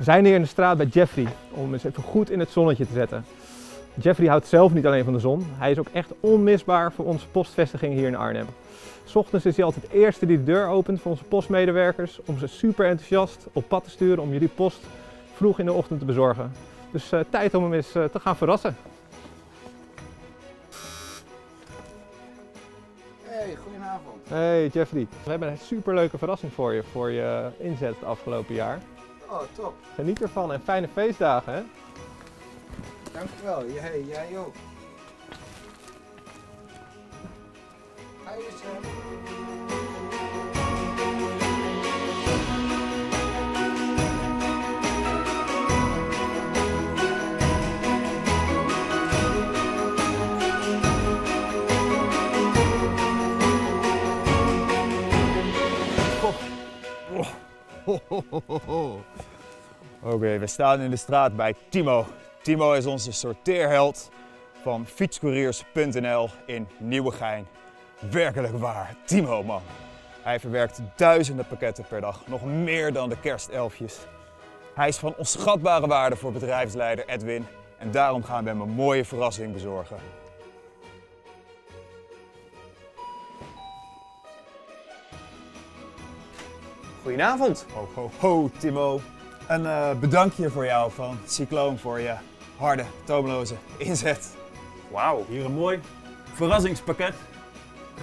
We zijn hier in de straat bij Jeffrey om eens even goed in het zonnetje te zetten. Jeffrey houdt zelf niet alleen van de zon, hij is ook echt onmisbaar voor onze postvestiging hier in Arnhem. 's Ochtends is hij altijd de eerste die de deur opent voor onze postmedewerkers om ze super enthousiast op pad te sturen om jullie post vroeg in de ochtend te bezorgen. Dus eh, tijd om hem eens eh, te gaan verrassen. Hey, goedenavond. Hey Jeffrey, we hebben een superleuke verrassing voor je voor je inzet het afgelopen jaar. Oh, top. Geniet ervan en fijne feestdagen hè. Dankjewel. Hey, jij ook. Ga je eh, Oké, we staan in de straat bij Timo. Timo is onze sorteerheld van fietscouriers.nl in Nieuwegein. Werkelijk waar, Timo man. Hij verwerkt duizenden pakketten per dag, nog meer dan de kerstelfjes. Hij is van onschatbare waarde voor bedrijfsleider Edwin en daarom gaan we hem een mooie verrassing bezorgen. Goedenavond. Ho, ho, ho, Timo. Een eh, bedankje voor jou van Cycloon voor je harde, toomloze inzet. Wauw. Hier een mooi verrassingspakket.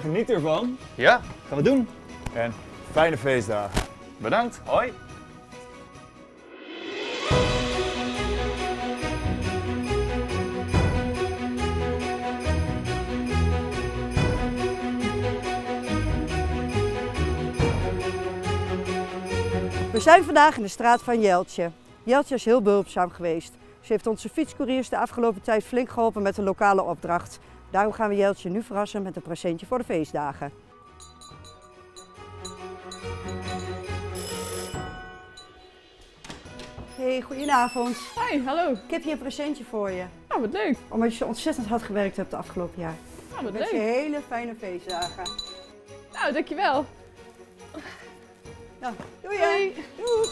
Geniet ervan. Ja, gaan we doen. En fijne feestdagen. Bedankt. Hoi. We zijn vandaag in de straat van Jeltje. Jeltje is heel behulpzaam geweest. Ze heeft onze fietscouriers de afgelopen tijd flink geholpen met een lokale opdracht. Daarom gaan we Jeltje nu verrassen met een presentje voor de feestdagen. Hey, goedenavond. Hoi, hallo. Ik heb hier een presentje voor je. Nou, wat leuk. Omdat je zo ontzettend hard gewerkt hebt de afgelopen jaar. Nou, wat Ik wens je leuk. hele fijne feestdagen. Nou, dankjewel. Nou, doei. Hoi. Doei.